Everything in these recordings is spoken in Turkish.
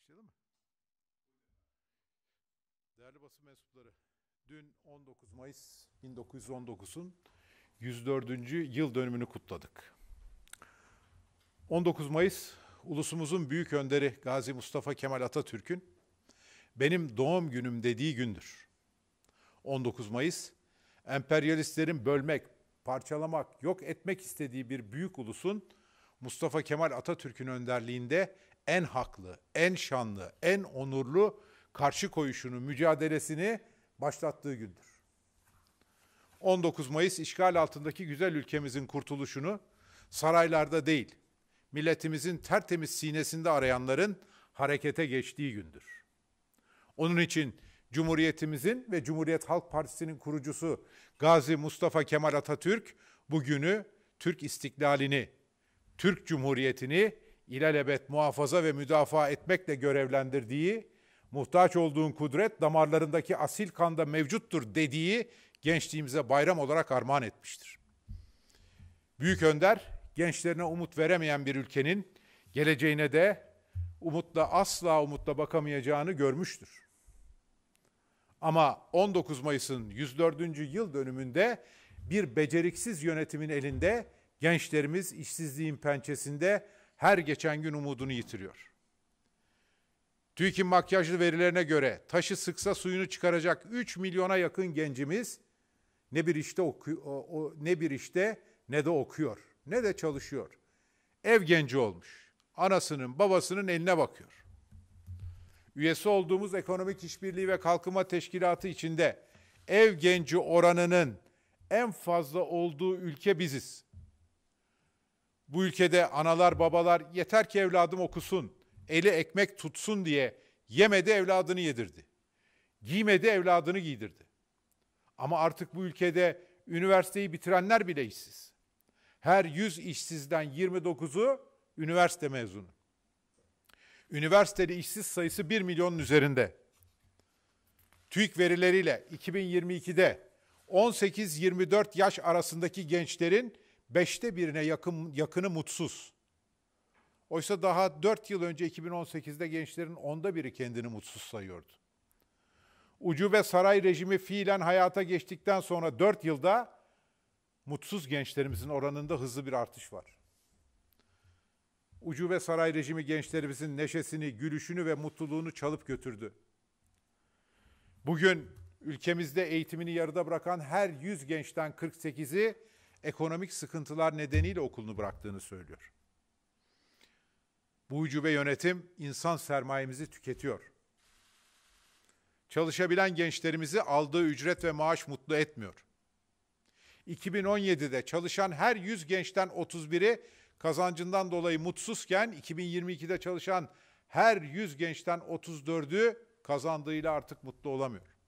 Başlayalım mı? Değerli basın mensupları, dün 19 Mayıs 1919'un 104. yıl dönümünü kutladık. 19 Mayıs, ulusumuzun büyük önderi Gazi Mustafa Kemal Atatürk'ün benim doğum günüm dediği gündür. 19 Mayıs, emperyalistlerin bölmek, parçalamak, yok etmek istediği bir büyük ulusun Mustafa Kemal Atatürk'ün önderliğinde en haklı, en şanlı, en onurlu karşı koyuşunu, mücadelesini başlattığı gündür. 19 Mayıs işgal altındaki güzel ülkemizin kurtuluşunu saraylarda değil, milletimizin tertemiz sinesinde arayanların harekete geçtiği gündür. Onun için Cumhuriyetimizin ve Cumhuriyet Halk Partisi'nin kurucusu Gazi Mustafa Kemal Atatürk bugünü Türk istiklalini, Türk Cumhuriyeti'ni ilelebet muhafaza ve müdafaa etmekle görevlendirdiği, muhtaç olduğun kudret damarlarındaki asil kanda mevcuttur dediği gençliğimize bayram olarak armağan etmiştir. Büyük Önder, gençlerine umut veremeyen bir ülkenin geleceğine de umutla asla umutla bakamayacağını görmüştür. Ama 19 Mayıs'ın 104. yıl dönümünde bir beceriksiz yönetimin elinde gençlerimiz işsizliğin pençesinde her geçen gün umudunu yitiriyor. TÜİK'in makyajlı verilerine göre taşı sıksa suyunu çıkaracak 3 milyona yakın gencimiz ne bir işte okuyor, o, ne bir işte ne de okuyor, ne de çalışıyor. Ev genci olmuş. Anasının, babasının eline bakıyor. Üyesi olduğumuz Ekonomik İşbirliği ve Kalkınma Teşkilatı içinde ev genci oranının en fazla olduğu ülke biziz. Bu ülkede analar babalar yeter ki evladım okusun, eli ekmek tutsun diye yemedi evladını yedirdi. Giymedi evladını giydirdi. Ama artık bu ülkede üniversiteyi bitirenler bile işsiz. Her 100 işsizden 29'u üniversite mezunu. Üniversiteli işsiz sayısı 1 milyonun üzerinde. TÜİK verileriyle 2022'de 18-24 yaş arasındaki gençlerin beşte birine yakın, yakını mutsuz. Oysa daha dört yıl önce 2018'de gençlerin onda biri kendini mutsuz sayıyordu. Ucube saray rejimi fiilen hayata geçtikten sonra dört yılda mutsuz gençlerimizin oranında hızlı bir artış var. Ucube saray rejimi gençlerimizin neşesini, gülüşünü ve mutluluğunu çalıp götürdü. Bugün ülkemizde eğitimini yarıda bırakan her 100 gençten 48'i ekonomik sıkıntılar nedeniyle okulunu bıraktığını söylüyor. Bu ucube yönetim insan sermayemizi tüketiyor. Çalışabilen gençlerimizi aldığı ücret ve maaş mutlu etmiyor. 2017'de çalışan her 100 gençten 31'i kazancından dolayı mutsuzken 2022'de çalışan her 100 gençten 34'ü kazandığıyla artık mutlu olamıyor.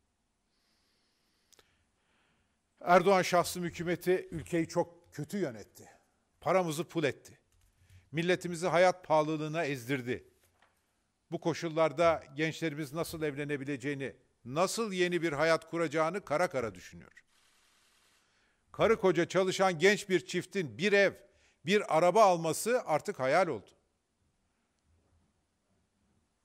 Erdoğan şahsım hükümeti ülkeyi çok kötü yönetti. Paramızı pul etti. Milletimizi hayat pahalılığına ezdirdi. Bu koşullarda gençlerimiz nasıl evlenebileceğini, nasıl yeni bir hayat kuracağını kara kara düşünüyor. Karı koca çalışan genç bir çiftin bir ev, bir araba alması artık hayal oldu.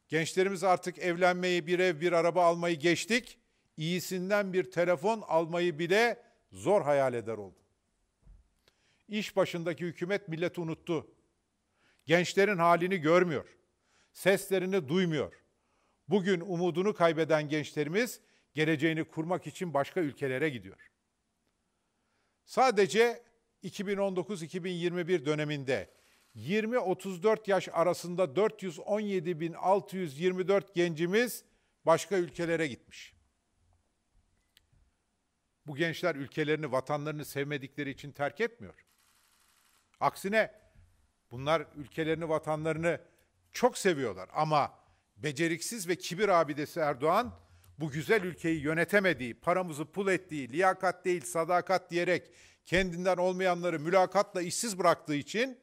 Gençlerimiz artık evlenmeyi, bir ev, bir araba almayı geçtik. İyisinden bir telefon almayı bile zor hayal eder oldu. İş başındaki hükümet milleti unuttu. Gençlerin halini görmüyor. Seslerini duymuyor. Bugün umudunu kaybeden gençlerimiz geleceğini kurmak için başka ülkelere gidiyor. Sadece 2019-2021 döneminde 20-34 yaş arasında 417.624 gencimiz başka ülkelere gitmiş. Bu gençler ülkelerini, vatanlarını sevmedikleri için terk etmiyor. Aksine bunlar ülkelerini, vatanlarını çok seviyorlar ama beceriksiz ve kibir abidesi Erdoğan bu güzel ülkeyi yönetemediği, paramızı pul ettiği, liyakat değil sadakat diyerek kendinden olmayanları mülakatla işsiz bıraktığı için,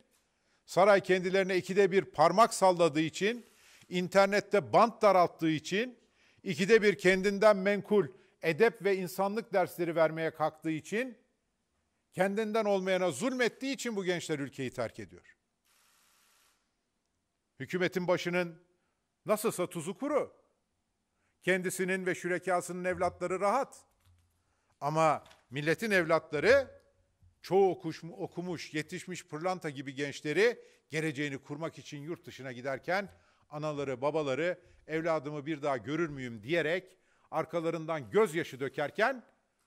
saray kendilerine ikide bir parmak salladığı için, internette bant daralttığı için, ikide bir kendinden menkul edep ve insanlık dersleri vermeye kalktığı için, kendinden olmayana zulmettiği için bu gençler ülkeyi terk ediyor. Hükümetin başının Nasılsa tuzu kuru. Kendisinin ve şürekasının evlatları rahat. Ama milletin evlatları çoğu okuş, okumuş, yetişmiş pırlanta gibi gençleri geleceğini kurmak için yurt dışına giderken anaları, babaları evladımı bir daha görür müyüm diyerek arkalarından gözyaşı dökerken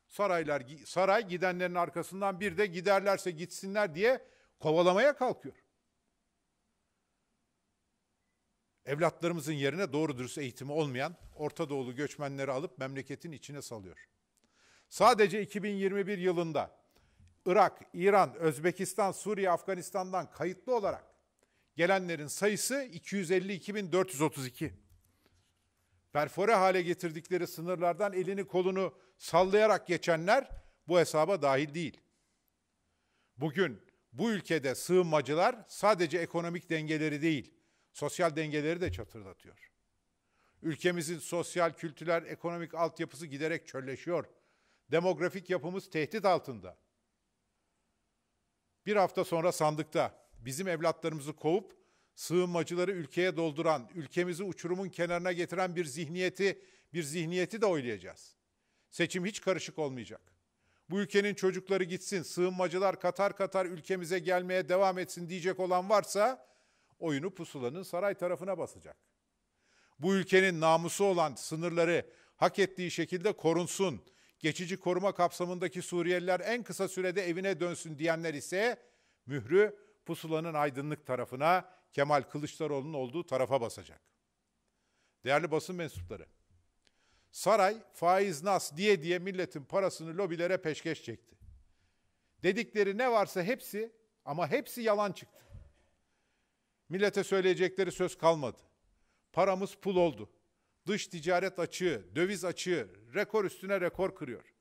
saraylar saray gidenlerin arkasından bir de giderlerse gitsinler diye kovalamaya kalkıyor. Evlatlarımızın yerine doğru dürüst eğitimi olmayan Orta Doğulu göçmenleri alıp memleketin içine salıyor. Sadece 2021 yılında Irak, İran, Özbekistan, Suriye, Afganistan'dan kayıtlı olarak gelenlerin sayısı 252.432. Perfore hale getirdikleri sınırlardan elini kolunu sallayarak geçenler bu hesaba dahil değil. Bugün bu ülkede sığınmacılar sadece ekonomik dengeleri değil, sosyal dengeleri de çatırdatıyor. Ülkemizin sosyal, kültürel, ekonomik altyapısı giderek çölleşiyor. Demografik yapımız tehdit altında. Bir hafta sonra sandıkta bizim evlatlarımızı kovup sığınmacıları ülkeye dolduran, ülkemizi uçurumun kenarına getiren bir zihniyeti, bir zihniyeti de oylayacağız. Seçim hiç karışık olmayacak. Bu ülkenin çocukları gitsin, sığınmacılar katar katar ülkemize gelmeye devam etsin diyecek olan varsa oyunu pusulanın saray tarafına basacak. Bu ülkenin namusu olan sınırları hak ettiği şekilde korunsun, geçici koruma kapsamındaki Suriyeliler en kısa sürede evine dönsün diyenler ise mührü pusulanın aydınlık tarafına Kemal Kılıçdaroğlu'nun olduğu tarafa basacak. Değerli basın mensupları, saray faiz nas diye diye milletin parasını lobilere peşkeş çekti. Dedikleri ne varsa hepsi ama hepsi yalan çıktı. Millete söyleyecekleri söz kalmadı. Paramız pul oldu. Dış ticaret açığı, döviz açığı rekor üstüne rekor kırıyor.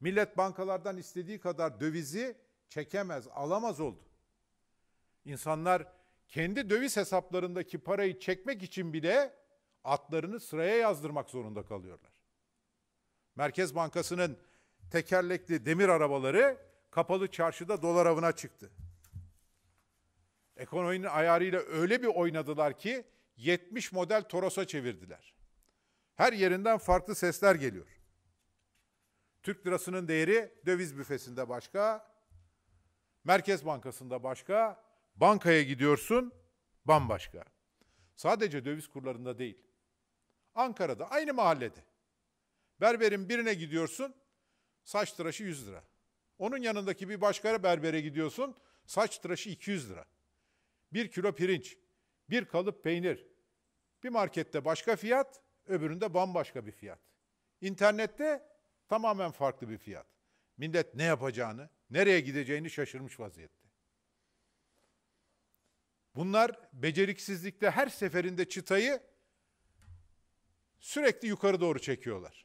Millet bankalardan istediği kadar dövizi çekemez, alamaz oldu. İnsanlar kendi döviz hesaplarındaki parayı çekmek için bile atlarını sıraya yazdırmak zorunda kalıyorlar. Merkez Bankası'nın tekerlekli demir arabaları kapalı çarşıda dolar avına çıktı. Ekonominin ayarıyla öyle bir oynadılar ki 70 model Toros'a çevirdiler. Her yerinden farklı sesler geliyor. Türk lirasının değeri döviz büfesinde başka, Merkez Bankası'nda başka, bankaya gidiyorsun bambaşka. Sadece döviz kurlarında değil. Ankara'da aynı mahallede. Berberin birine gidiyorsun, saç tıraşı 100 lira. Onun yanındaki bir başka berbere gidiyorsun, saç tıraşı 200 lira. Bir kilo pirinç, bir kalıp peynir. Bir markette başka fiyat, öbüründe bambaşka bir fiyat. İnternette tamamen farklı bir fiyat. Millet ne yapacağını, nereye gideceğini şaşırmış vaziyette. Bunlar beceriksizlikte her seferinde çıtayı sürekli yukarı doğru çekiyorlar.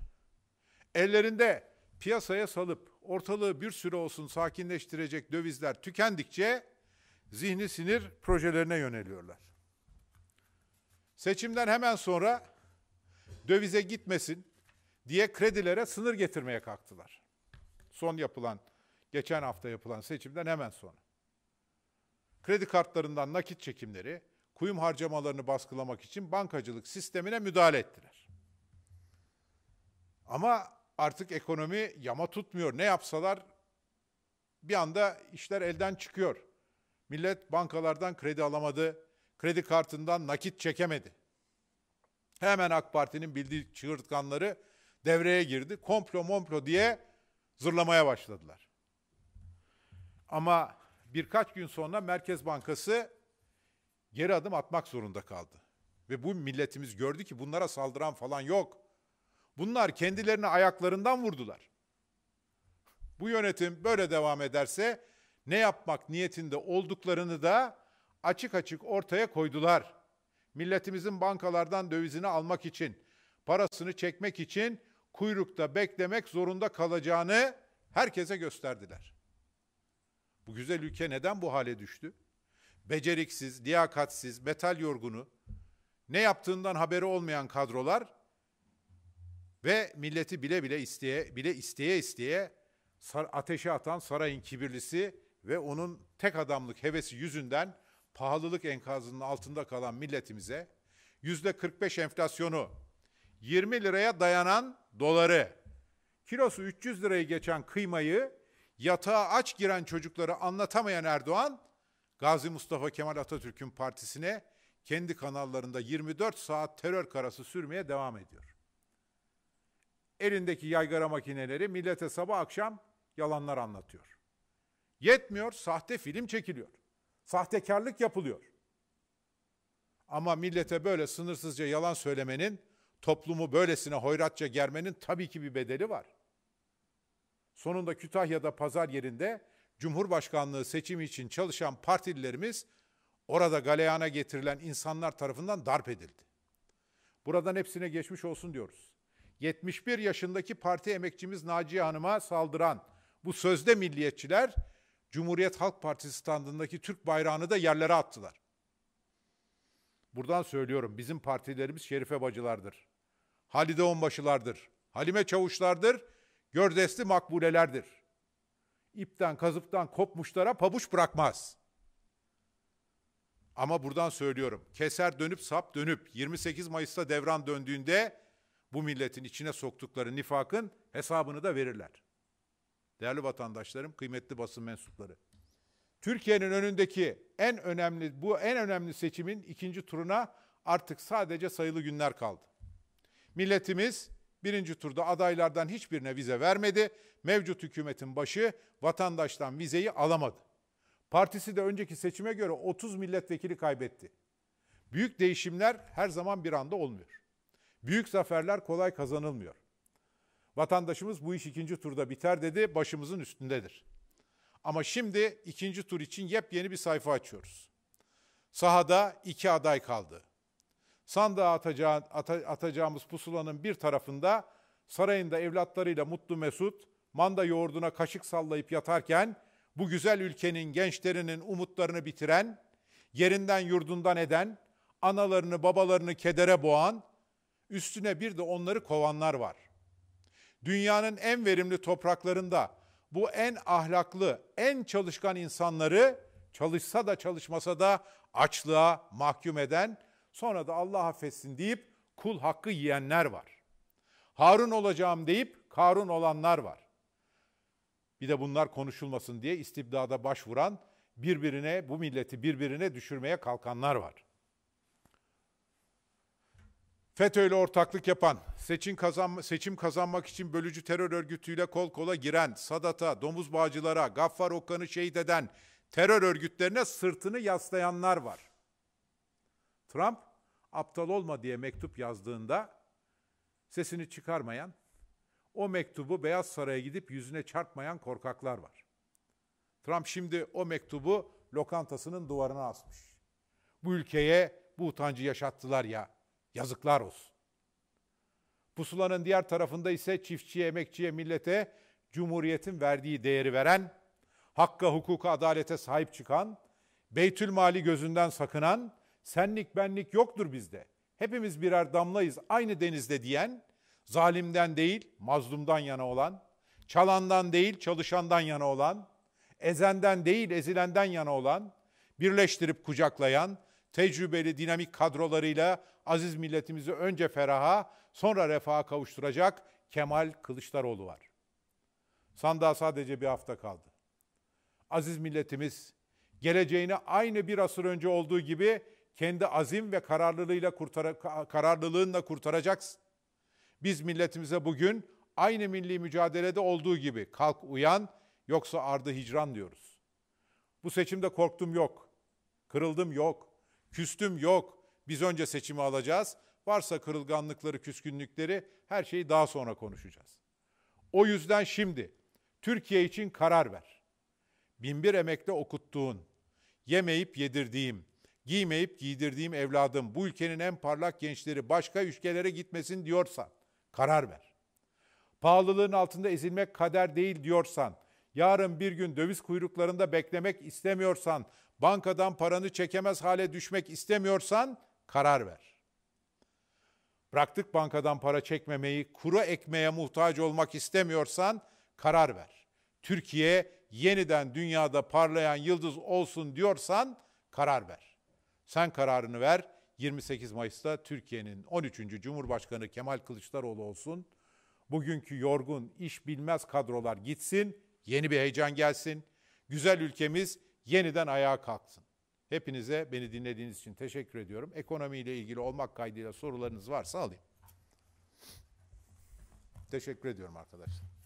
Ellerinde piyasaya salıp ortalığı bir süre olsun sakinleştirecek dövizler tükendikçe zihni sinir projelerine yöneliyorlar. Seçimden hemen sonra dövize gitmesin diye kredilere sınır getirmeye kalktılar. Son yapılan, geçen hafta yapılan seçimden hemen sonra. Kredi kartlarından nakit çekimleri, kuyum harcamalarını baskılamak için bankacılık sistemine müdahale ettiler. Ama artık ekonomi yama tutmuyor. Ne yapsalar bir anda işler elden çıkıyor. Millet bankalardan kredi alamadı, kredi kartından nakit çekemedi. Hemen AK Parti'nin bildiği çığırtkanları devreye girdi. Komplo momplo diye zırlamaya başladılar. Ama birkaç gün sonra Merkez Bankası geri adım atmak zorunda kaldı. Ve bu milletimiz gördü ki bunlara saldıran falan yok. Bunlar kendilerini ayaklarından vurdular. Bu yönetim böyle devam ederse ne yapmak niyetinde olduklarını da açık açık ortaya koydular. Milletimizin bankalardan dövizini almak için, parasını çekmek için kuyrukta beklemek zorunda kalacağını herkese gösterdiler. Bu güzel ülke neden bu hale düştü? Beceriksiz, liyakatsiz, metal yorgunu, ne yaptığından haberi olmayan kadrolar ve milleti bile bile isteye bile isteye isteye ateşe atan sarayın kibirlisi ve onun tek adamlık hevesi yüzünden pahalılık enkazının altında kalan milletimize yüzde 45 enflasyonu, 20 liraya dayanan doları, kilosu 300 lirayı geçen kıymayı, yatağa aç giren çocukları anlatamayan Erdoğan, Gazi Mustafa Kemal Atatürk'ün partisine kendi kanallarında 24 saat terör karası sürmeye devam ediyor. Elindeki yaygara makineleri millete sabah akşam yalanlar anlatıyor. Yetmiyor, sahte film çekiliyor. Sahtekarlık yapılıyor. Ama millete böyle sınırsızca yalan söylemenin, toplumu böylesine hoyratça germenin tabii ki bir bedeli var. Sonunda Kütahya'da pazar yerinde Cumhurbaşkanlığı seçimi için çalışan partililerimiz orada galeyana getirilen insanlar tarafından darp edildi. Buradan hepsine geçmiş olsun diyoruz. 71 yaşındaki parti emekçimiz Naciye Hanım'a saldıran bu sözde milliyetçiler Cumhuriyet Halk Partisi standındaki Türk bayrağını da yerlere attılar. Buradan söylüyorum bizim partilerimiz Şerife Bacılardır. Halide Onbaşılardır. Halime Çavuşlardır. Gördesli makbulelerdir. İpten kazıktan kopmuşlara pabuç bırakmaz. Ama buradan söylüyorum. Keser dönüp sap dönüp 28 Mayıs'ta devran döndüğünde bu milletin içine soktukları nifakın hesabını da verirler. Değerli vatandaşlarım, kıymetli basın mensupları. Türkiye'nin önündeki en önemli bu en önemli seçimin ikinci turuna artık sadece sayılı günler kaldı. Milletimiz birinci turda adaylardan hiçbirine vize vermedi. Mevcut hükümetin başı vatandaştan vizeyi alamadı. Partisi de önceki seçime göre 30 milletvekili kaybetti. Büyük değişimler her zaman bir anda olmuyor. Büyük zaferler kolay kazanılmıyor. Vatandaşımız bu iş ikinci turda biter dedi, başımızın üstündedir. Ama şimdi ikinci tur için yepyeni bir sayfa açıyoruz. Sahada iki aday kaldı. Sandığa atacağı, atacağımız pusulanın bir tarafında sarayında evlatlarıyla mutlu mesut, manda yoğurduna kaşık sallayıp yatarken bu güzel ülkenin gençlerinin umutlarını bitiren, yerinden yurdundan eden, analarını babalarını kedere boğan, üstüne bir de onları kovanlar var. Dünyanın en verimli topraklarında bu en ahlaklı, en çalışkan insanları çalışsa da çalışmasa da açlığa mahkum eden, sonra da Allah affetsin deyip kul hakkı yiyenler var. Harun olacağım deyip Karun olanlar var. Bir de bunlar konuşulmasın diye istibdada başvuran, birbirine bu milleti birbirine düşürmeye kalkanlar var. FETÖ'yle ortaklık yapan, seçim, kazan, seçim kazanmak için bölücü terör örgütüyle kol kola giren, Sadat'a, domuz bağcılara, Gaffar Okkan'ı şehit eden terör örgütlerine sırtını yaslayanlar var. Trump, aptal olma diye mektup yazdığında sesini çıkarmayan, o mektubu Beyaz Saray'a gidip yüzüne çarpmayan korkaklar var. Trump şimdi o mektubu lokantasının duvarına asmış. Bu ülkeye bu utancı yaşattılar ya. Yazıklar olsun. Pusulanın diğer tarafında ise çiftçiye, emekçiye, millete Cumhuriyet'in verdiği değeri veren, hakka, hukuka, adalete sahip çıkan, Beytül Mali gözünden sakınan, senlik benlik yoktur bizde. Hepimiz birer damlayız aynı denizde diyen, zalimden değil mazlumdan yana olan, çalandan değil çalışandan yana olan, ezenden değil ezilenden yana olan, birleştirip kucaklayan, tecrübeli dinamik kadrolarıyla aziz milletimizi önce feraha sonra refaha kavuşturacak Kemal Kılıçdaroğlu var. Sandığa sadece bir hafta kaldı. Aziz milletimiz geleceğini aynı bir asır önce olduğu gibi kendi azim ve kararlılığıyla kurtar kararlılığınla kurtaracaksın. Biz milletimize bugün aynı milli mücadelede olduğu gibi kalk uyan yoksa ardı hicran diyoruz. Bu seçimde korktum yok. Kırıldım yok. Küstüm yok. Biz önce seçimi alacağız. Varsa kırılganlıkları, küskünlükleri her şeyi daha sonra konuşacağız. O yüzden şimdi Türkiye için karar ver. Binbir emekle okuttuğun, yemeyip yedirdiğim, giymeyip giydirdiğim evladım bu ülkenin en parlak gençleri başka ülkelere gitmesin diyorsan karar ver. Pahalılığın altında ezilmek kader değil diyorsan, yarın bir gün döviz kuyruklarında beklemek istemiyorsan, bankadan paranı çekemez hale düşmek istemiyorsan karar ver. Bıraktık bankadan para çekmemeyi, kuru ekmeğe muhtaç olmak istemiyorsan karar ver. Türkiye yeniden dünyada parlayan yıldız olsun diyorsan karar ver. Sen kararını ver, 28 Mayıs'ta Türkiye'nin 13. Cumhurbaşkanı Kemal Kılıçdaroğlu olsun. Bugünkü yorgun, iş bilmez kadrolar gitsin, yeni bir heyecan gelsin. Güzel ülkemiz yeniden ayağa kalksın. Hepinize beni dinlediğiniz için teşekkür ediyorum. Ekonomiyle ilgili olmak kaydıyla sorularınız varsa alayım. Teşekkür ediyorum arkadaşlar.